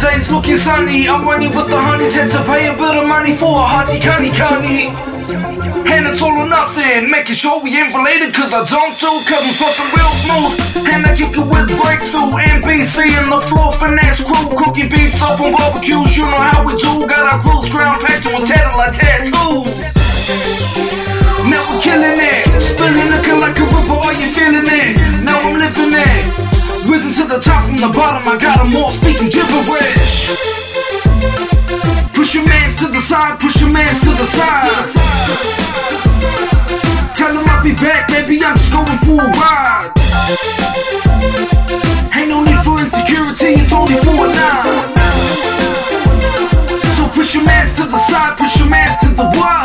days looking sunny. I'm running with the honeys, had to pay a bit of money for a hearty canny canny. And it's all or nothing, making sure we ain't related, cause I don't do cousins plus I'm real smooth. And I kick it with breakthrough, NBC and the floor finesse crew, cooking beats up on barbecues, you know how we do. Got our crews crown packed a tattle like tattoos. Now we're killing it, spinning looking like a river, are you feeling it? Now I'm living it. Risen to the top from the bottom, I got them all speaking gibberish. Side, push your mans to the side. Tell them I'll be back, baby, I'm just going for a ride. Ain't no need for insecurity, it's only for a night. So push your mans to the side, push your mans to the wide.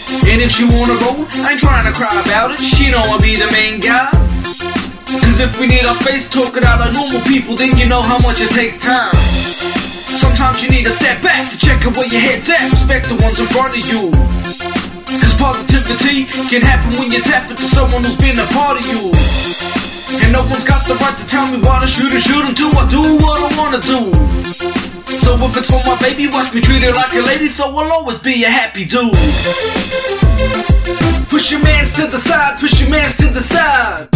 And if she wanna roll, I ain't trying to cry about it, she know I'll be the main guy. Cause if we need our space, talk it out like normal people, then you know how much it takes time. Sometimes you need to step back to check out where your head's at, respect the ones in front of you. Cause positivity can happen when you tap into someone who's been a part of you. And no one's got the right to tell me what to shoot or shoot until I do what I wanna do. So if it's for my baby, watch me treat her like a lady, so I'll always be a happy dude. Push your mans to the side, push your mans to the side.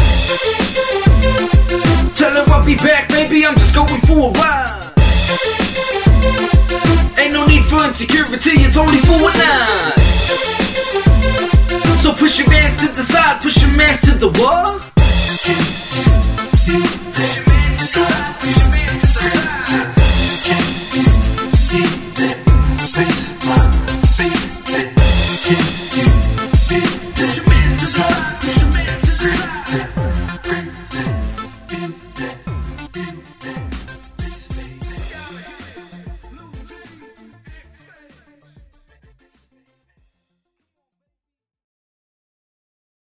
Tell her I'll be back, baby, I'm just going for a ride. Ain't no need for insecurity, it's only for a night. So push your mans to the side, push your mans to the what?